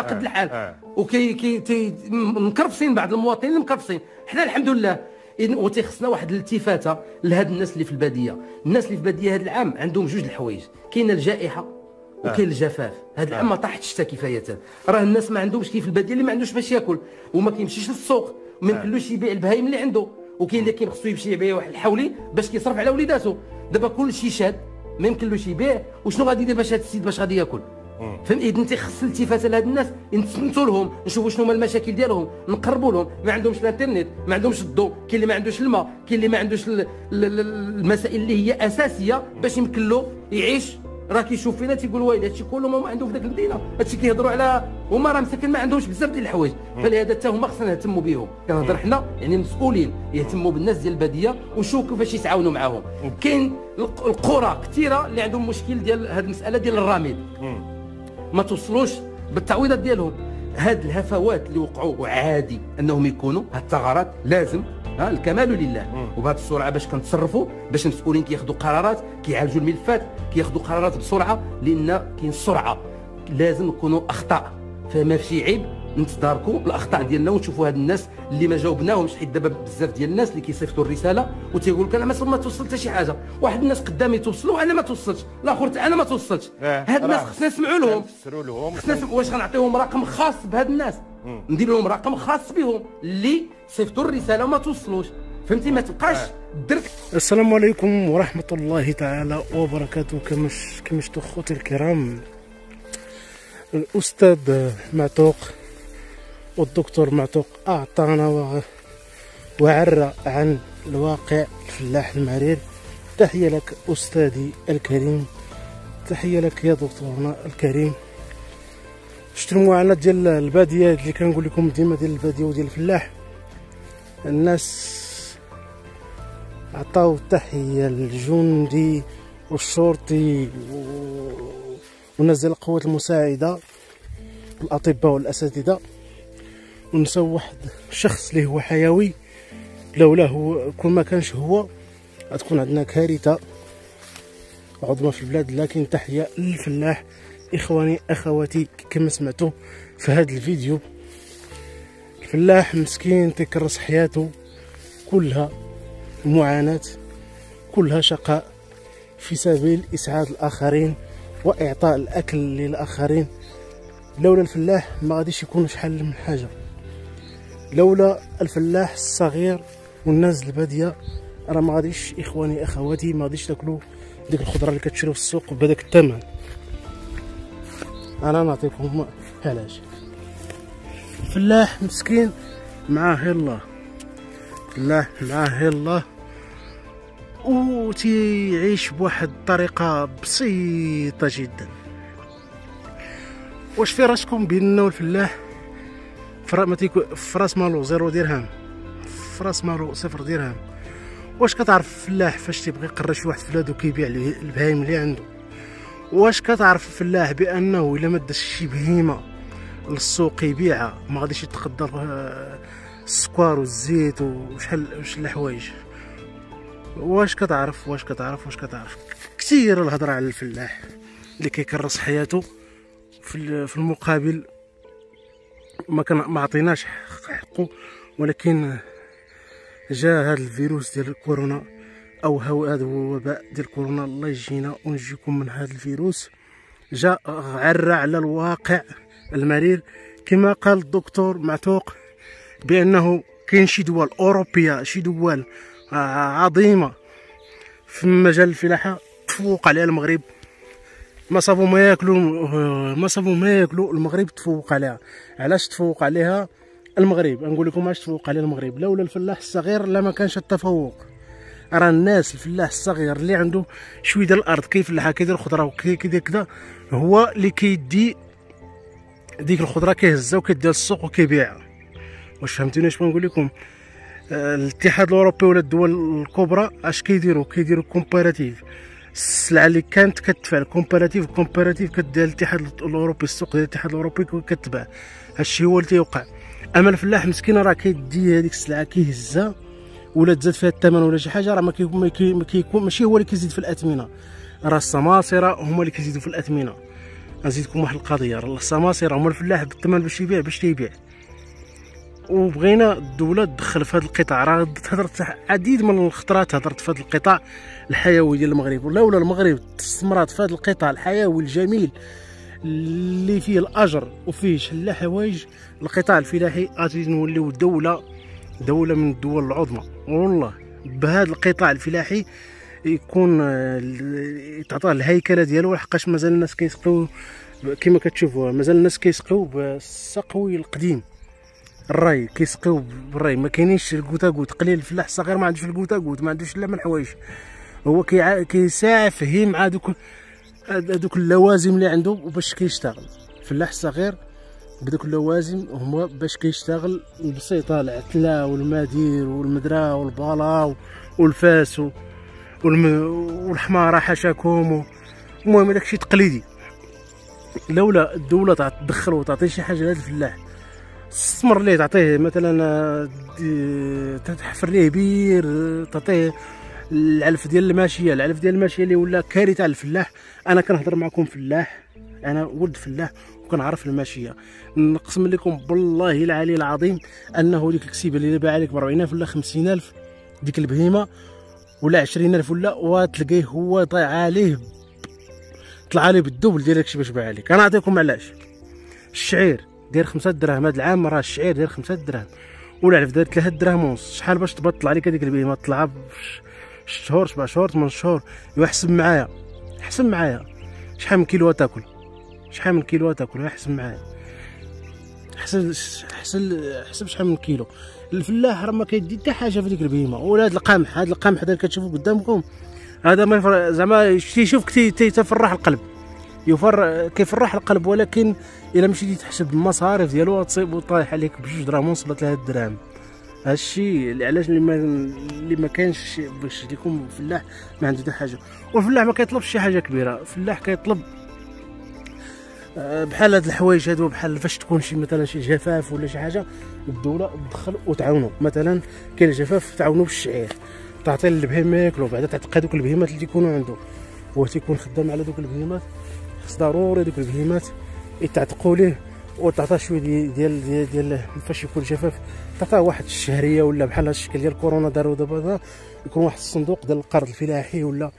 قد آه، الحال. آه. وكي كي مكرفسين بعض المواطنين مكرفسين حنا الحمد لله وتيخصنا واحد الالتفاتة لهاد الناس اللي في البادية. الناس اللي في البادية هاد العام عندهم جوج الحوايج. كاينة الجائحة وكاين الجفاف. هاد العام ما طاحتش حتى كفاية. راه الناس ما عندهمش كيف البادية اللي ما عندوش باش ياكل. وما كيمشيش للسوق. وما يمكنلوش يبيع البهايم اللي عنده. وكاين اللي كاين خصو يمشي يبيع واحد الحولي باش كيصرف على وليداتو دابا كل شيء شاد. ما يمكنلوش يبيع. وشنو غادي يدير باش هاد السيد باش غادي ياكل؟ فهم إذا أنت خص الالتفاته لهاد الناس نتسنتوا لهم نشوفوا شنو هما المشاكل ديالهم نقربوا لهم. ما عندهمش الإنترنت ما عندهمش الضوء كاين اللي ما عندوش الماء كاين اللي ما عندوش ال- ال- ال- المسائل اللي هي أساسية باش يمكن له يعيش. راه كيشوف فينا تيقول ويلي هادشي كله ما عنده في ذاك المدينة. هادشي كيهضروا على هما راه مساكن ما عندهمش بزاف ديال الحوايج. فلهذا حتى هما خصنا نهتموا بهم كنهضر حنا يعني مسؤولين يهتموا بالناس ديال البادية ونشوفوا كيفاش يتعاونوا معاهم. كاين الق- القرى كثيرة اللي عندهم مشكل ديال هذه المسألة ديال الرميد. ما توصلوش بالتعويضات ديالهم. هاد الهفوات اللي وقعوا وعادي أنهم يكونوا هاد الثغرات لازم ها الكمال لله. وبهذه السرعة باش كنتصرفوا باش المسؤولين كياخذوا قرارات كيعالجوا الملفات كياخذوا قرارات بسرعة لأن كاين سرعة. لازم نكونوا أخطاء. فما في عيب نتداركوا الأخطاء ديالنا ونشوفوا هاد الناس اللي ما جاوبناهمش حيت دابا بزاف ديال الناس اللي كيصيفطوا الرسالة وتيقول لك أنا ما توصل حتى شي حاجة. واحد الناس قدامي توصلوا أنا ما توصلتش الآخر تا أنا ما توصلتش هاد الناس خصنا نسمعوا لهم. خصنا واش غنعطيهم رقم خاص بهاد الناس. ندير لهم رقم خاص بهم اللي صيفطوا الرسالة وما توصلوش. فهمتي؟ ما تبقاش درت. السلام عليكم ورحمة الله تعالى وبركاته كمش كمش أخوتي الكرام. الأستاذ معتوق والدكتور معتوق أعطانا وعرى عن الواقع الفلاح المرير. تحية لك أستاذي الكريم. تحية لك يا دكتورنا الكريم. شتو المعاناة ديال البادية اللي كنقول لكم ديما ديال البادية وديال الفلاح؟ الناس عطاو تحية للجندي والشرطي و- ونزل القوات المساعدة الأطباء والأساتذة. ونساو واحد شخص اللي هو حيوي لولا هو كون ما كانش هو غتكون عندنا كارثة عظمى في البلاد. لكن تحية للفلاح إخواني أخواتي كما سمعتوا في هذا الفيديو. الفلاح مسكين تكرس حياته كلها معاناة كلها شقاء في سبيل إسعاد الآخرين وإعطاء الأكل للآخرين. لولا الفلاح ما غاديش يكون شحال من حاجة. لولا الفلاح الصغير والناس البادية راه ما غاديش إخواني أخواتي ما غاديش تاكلوا ديك الخضرة اللي كتشريو في السوق بهذاك الثمن. أنا نعطيكم علاش. فلاح مسكين معاه الله. فلاح معاه الله. وتيعيش بواحد الطريقة بسيطة جدا. واش في راسكم بانه الفلاح في راس مالو zéro درهم في راس مالو صفر درهم واش كتعرف الفلاح فاش تيبغي يقرا شي واحد فلادو كيبيع البهايم اللي عنده؟ واش كتعرف الفلاح بأنه إلا ما داش شي بهيمة للسوق يبيعها ما غاديش يتقدر آه، السكر والزيت وشحال وشحال الحوايج. واش كتعرف؟ واش كتعرف؟ واش كتعرف؟ كثير الهضرة على الفلاح اللي كيكرس حياته في المقابل. ما كان ما عطيناش حقه ولكن جاء هذا الفيروس ديال الكورونا أو هذا هو الوباء ديال كورونا الله يجينا ونجيكم من هذا الفيروس. جاء عرى على الواقع المرير. كما قال الدكتور معتوق بأنه كاين شي دول أوروبية شي دول عظيمة في مجال الفلاحة تفوق عليها المغرب. ما صافوا ما ياكلوا آه، ما صافوا ما ياكلوا المغرب تفوق عليها. علاش تفوق عليها؟ المغرب نقول لكم علاش تفوق عليها المغرب؟ لولا الفلاح الصغير لا ما كانش التفوق. راه الناس الفلاح الصغير اللي عنده شوية ديال الأرض كيفلحها كيدير خضرة وكيدير كذا هو اللي كيدي ديك الخضرة كيهزها وكيديها للسوق وكيبيعها واش فهمتوني اش بنقول لكم؟ آه، الاتحاد الأوروبي ولا الدول الكبرى اش كيديروا؟ كيديروا coopératives السلعة اللي كانت كتدفع ال coopérative ال coopérative كديها الاتحاد الأوروبي السوق ديال الاتحاد الأوروبي كتباع هادشي هو اللي تيوقع أما الفلاح مسكين راه كيدي هذيك السلعة كيهزها ولا تزاد فيها الثمن ولا شي حاجة راه ما كيكون كي- ماشي هو اللي كيزيد في الأثمنة. راه السماسره هما اللي كيزيدوا في الأثمنة. نزيدكم واحد القضية راه السماسي راهم الفلاح بالثمن باش يبيع باش يبيع وبغينا الدولة تدخل في هذا القطاع. راه تهضرت عديد من الخطرات هضرت في هذا القطاع الحيوي ديال المغرب. ولولا المغرب استثمرات في هذا القطاع الحيوي الجميل اللي فيه الأجر وفيه شحال حوايج القطاع الفلاحي غادي نوليو دولة دولة من الدول العظمى. والله بهذا القطاع الفلاحي يكون تعطى الهيكلة ديالو لحقاش مازال الناس كيسقيو كما كتشوفوا مازال الناس كيسقيو بالسقوي القديم. الراي كيسقيو بالراي. ما كاينينش الكوتا كوت قليل الفلاح الصغير ما عندوش الكوتا كوت ما عندوش لا من الحوايج هو كيساعد فيه مع دوك هذوك اللوازم اللي عنده باش كيشتغل. الفلاح الصغير بدوك اللوازم هما باش كيشتغل بسيطه العتلة والمدير والمدرا والبالا والفاس والحمارة حاشاكم المهم داكشي تقليدي. لولا الدولة تدخل وتعطي شي حاجة لهذا الفلاح تستثمر ليه تعطيه مثلا تحفر ليه بير تعطيه العلف ديال الماشية. العلف ديال الماشية اللي ولا كارثة على الفلاح. أنا كنهضر معكم فلاح أنا ولد فلاح وكنعرف الماشية. نقسم لكم بالله العلي العظيم أنه ديك الكسيبة اللي باع عليك ب 40000 ولا 50000 ديك البهيمة ولا 20000 ولا وتلقيه هو طايع عليه طلع عليه بالدوبل ديال داكشي باش باع عليك أنا نعطيكم علاش. الشعير. داير خمسة دراهم. هاد العام راه الشعير داير خمسة دراهم. والعلف داير ثلاثة دراهم ونص. شحال باش تبطل عليك هذيك البهيمه طلع شهور سبع شهور ثمان شهور. يحسب معايا. حسب معايا. شحال من كيلو تاكل؟ شحال من كيلو تاكل؟ احسب معايا. حسب حسب حسب شحال من كيلو. الفلاح راه ما كيدي حتى حاجة في ديك البهيمه ولا هذا القمح هذا القمح هذا كتشوفوا قدامكم. هذا ما زعما تيشوف تيفرح القلب. يفر كيفرح القلب ولكن إلا مشيتي تحسب المصاريف ديالو تصيب طايح عليك بجوج دراهم وصلت لها الدراهم. هادشي علاش اللي ما اللي ما كانش باش يكون فلاح ما عنده حتى حاجة. والفلاح ما كيطلبش شي حاجة كبيرة. الفلاح كيطلب آه، بحال هاد الحوايج هادو بحال فاش تكون شي مثلا شي جفاف ولا شي حاجة الدولة تدخل وتعاونوا مثلا كاين الجفاف تعاونوا بالشعير. تعطي البهيمه ياكلوا بعدا تعتقى دوك البهيمات اللي تيكونوا عنده. هو تيكون خدام على دوك البهيمات. خص ضروري دوك البهيمات يتعتقوا ليه وتعطى شوية ديال ديال ديال, فاش يكون جفاف تعطاه واحد الشهرية ولا بحال الشكل ديال كورونا داروا دابا يكون واحد الصندوق ديال القرض الفلاحي ولا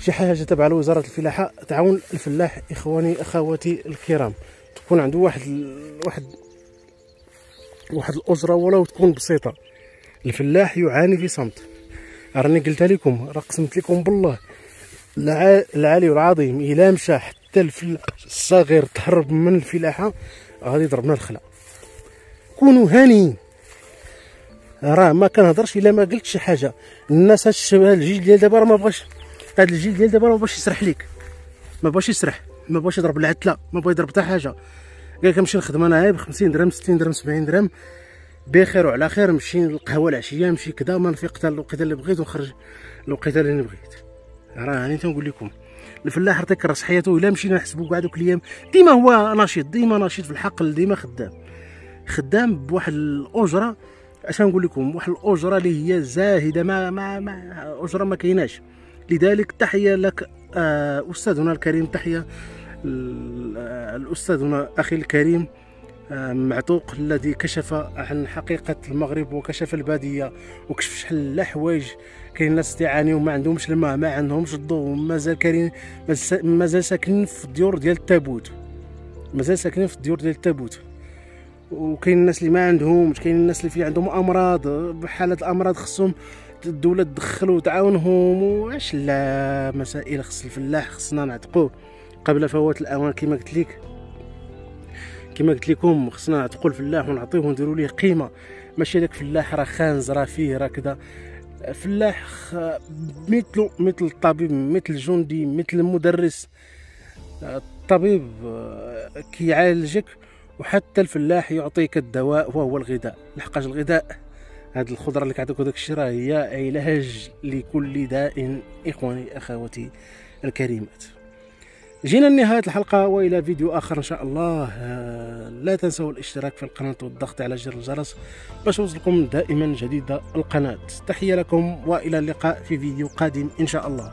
شي حاجة تبع لوزاره الفلاحة تعاون الفلاح إخواني أخواتي الكرام. تكون عنده واحد واحد واحد الأسرة ولو تكون بسيطة. الفلاح يعاني في صمت. راني قلت لكم راه قسمت لكم بالله. العالي والعظيم الا مشى حتى الفلاح الصغير تهرب من الفلاحة غادي يضربنا الخلا. كونوا هانيين. راه ما كنهضرش إلا ما قلت شي حاجة. الناس هاد الجيل ديال دابا راه ما بغاش هاد الجيل ديال دابا ما بغاش يسرح ليك. ما بغاش يسرح. ما بغاش يضرب العتله ما بغا يضرب حتى حاجة. قال نمشي نخدم أنا ب 50 درهم 60 درهم 70 درهم. بخير وعلى خير نمشي القهوه العشية نمشي كذا. ما نفيق حتى الوقيته اللي بغيت ونخرج الوقيته اللي بغيت. راه هاني تنقول لكم الفلاح راه تيكرس حياته إلا مشينا نحسبوا كاع دوك الأيام ديما هو نشيط ديما نشيط في الحقل ديما خدام. خدام بواحد الأجرة أش نقول لكم واحد الأجرة اللي هي زاهدة ما ما, ما أجرة ما كايناش. لذلك تحية لك آه أستاذنا الكريم تحية الأستاذنا أخي الكريم. معتوق الذي كشف عن حقيقة المغرب وكشف البادية وكشف شحال الحوايج كاين ناس تعاني وما عندهمش الماء ما عندهمش الضوء مازال كاين مازال ساكنين في الديور ديال التابوت. مازال ساكنين في الديور ديال التابوت. وكاين الناس اللي ما عندهمش كاين الناس اللي في عندهم أمراض بحال هاد الأمراض خصهم الدولة تدخل وتعاونهم. واش لا مسائل خص الفلاح خصنا نعتقوه قبل فوات الأوان كما قلت لك. كما قلت لكم خصنا نعتقوا الفلاح ونعطيوه ونديروا ليه قيمة. ماشي داك فلاح راه خانز راه فيه راه كذا. فلاح مثل مثل الطبيب مثل الجندي مثل المدرس. الطبيب آه، كيعالجك وحتى الفلاح يعطيك الدواء وهو الغذاء. لحقاش الغذاء هاد الخضرة اللي كعطيك داك الشيء راه هي علاج لكل داء إخواني أخواتي الكريمات. جينا لنهاية الحلقة وإلى فيديو آخر إن شاء الله. آه، لا تنسوا الاشتراك في القناة والضغط على زر الجرس باش يوصلكم دائما جديد القناة. تحية لكم وإلى اللقاء في فيديو قادم إن شاء الله.